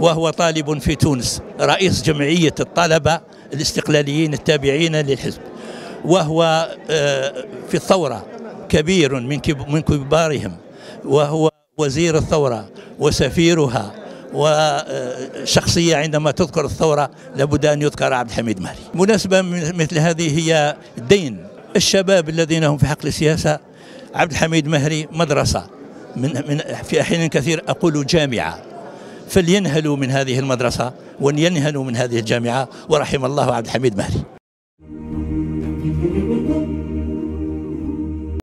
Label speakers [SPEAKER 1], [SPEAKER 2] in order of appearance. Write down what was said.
[SPEAKER 1] وهو طالب في تونس رئيس جمعية الطلبة الاستقلاليين التابعين للحزب. وهو آه، في الثورة كبير من من كبارهم. وهو وزير الثورة وسفيرها. وشخصية عندما تذكر الثورة لابد أن يذكر عبد الحميد مهري مناسبة مثل هذه هي دين الشباب الذين هم في حقل السياسة عبد الحميد مهري مدرسة. من من في أحيان كثير أقول جامعة. فلينهلوا من هذه المدرسة ولينهلوا من هذه الجامعة. ورحم الله عبد الحميد مهري